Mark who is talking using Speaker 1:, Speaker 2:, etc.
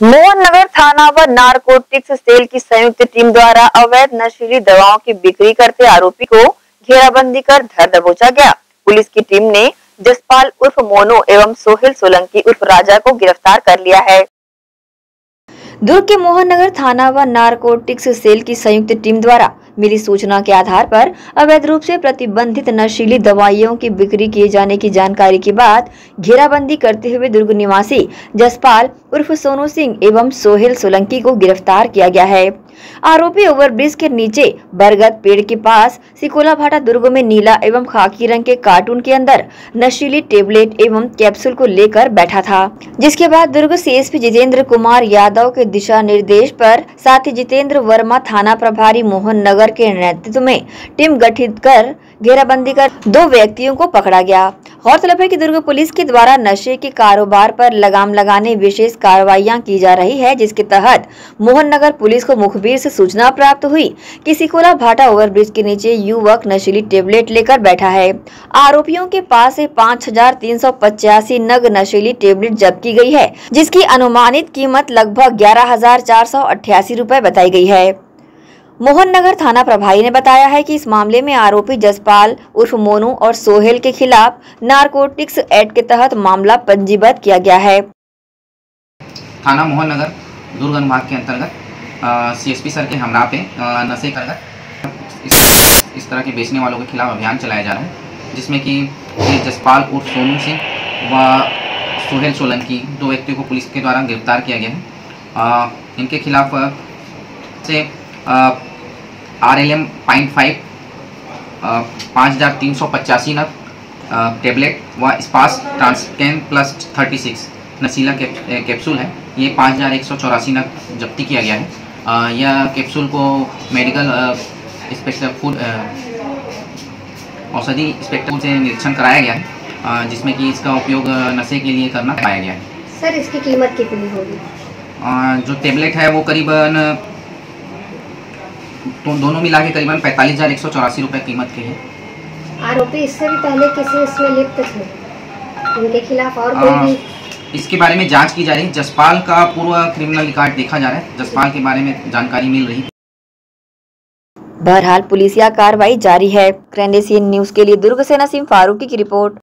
Speaker 1: मोहन नगर थाना व narcotics cell की संयुक्त टीम द्वारा अवैध नशीली दवाओं की बिक्री करते आरोपी को घेराबंदी कर धर दबोचा गया। पुलिस की टीम ने जसपाल उर्फ़ मोनो एवं सोहेल सोलंकी उर्फ़ राजा को गिरफ़्तार कर लिया है। दुर्ग के मोहन नगर थाना व नारकोटिक्स सेल की संयुक्त टीम द्वारा मिली सूचना के आधार पर अवैध रूप से प्रतिबंधित नशीली दवाइयों की बिक्री किए जाने की जानकारी के बाद घेराबंदी करते हुए दुर्ग निवासी जसपाल उर्फ़ सोनू सिंह एवं सोहेल सोलंकी को गिरफ़्तार किया गया है। आरोपी ओवरब्रिज के नीचे बरगद पेड़ के पास सिकोला भाटा दुर्ग में नीला एवं खाकी रंग के कार्टून के अंदर नशीली टेबलेट एवं कैप्सूल को लेकर बैठा था, जिसके बाद दुर्ग सीएसपी जितेंद्र कुमार यादव के दिशा निर्देश पर साथ ही जितेंद्र वर्मा थाना प्रभारी मोहन नगर के नेतृत्व में टीम गठित कर घेराबंदी कर दो व्यक्तियों को पकड़ा गया। गौरतलब है कि दुर्ग पुलिस के द्वारा नशे के कारोबार पर लगाम लगाने विशेष कार्रवाइयाँ की जा रही है, जिसके तहत मोहन नगर पुलिस को मुखबिर से सूचना प्राप्त हुई। कि सिकोला भाटा ओवरब्रिज के नीचे युवक नशीली टेबलेट लेकर बैठा है। आरोपियों के पास से पाँच हज़ार तीन सौ पचासी नग नशीली टेबलेट जब्त की गई है, जिसकी अनुमानित कीमत लगभग ग्यारह हज़ार बताई गई है। मोहन नगर थाना प्रभारी ने बताया है कि इस मामले में आरोपी जसपाल उर्फ़ मोनू और सोहेल के खिलाफ नारकोटिक्स एक्ट के तहत मामला पंजीबद्ध किया गया है।
Speaker 2: थाना मोहन नगर दुर्ग के अंतर्गत सीएसपी सर के हमरा पे नशे कर इस, इस तरह के बेचने वालों के खिलाफ अभियान चलाया जा रहा है जिसमें कि जसपाल उर्फ़ सोनू सिंह व सोहेल सोलंकी दो व्यक्तियों को पुलिस के द्वारा गिरफ़्तार किया गया है। इनके खिलाफ से R L M point five पाँच हज़ार तीन सौ पचासी नग टेबलेट व spas trancan plus thirty six नशीला कैप्सूल है। ये पाँच हज़ार एक सौ चौरासी नग जब्ती किया गया है। यह कैप्सूल को मेडिकल इंस्पेक्टर फ़ूड औषधि इंस्पेक्टर से निरीक्षण कराया गया है जिसमें कि इसका उपयोग नशे के लिए करना पाया गया है।
Speaker 3: सर इसकी कीमत कितनी होगी?
Speaker 2: जो टेबलेट है वो करीबन तो दोनों मिला के करीबन पैंतालीस हज़ार एक सौ चौरासी रुपये कीमत के हैं।
Speaker 3: आरोपी इससे भी पहले किसी इसमें लिप्त थे। उनके खिलाफ और कोई भी
Speaker 2: इसके बारे में जाँच की जा रही है। जसपाल का पूर्व क्रिमिनल रिकॉर्ड देखा जा रहा है। जसपाल के बारे में जानकारी मिल रही
Speaker 1: बहरहाल पुलिसिया कार्रवाई जारी है। न्यूज़ के लिए दुर्ग से नसीम फारूकी की रिपोर्ट।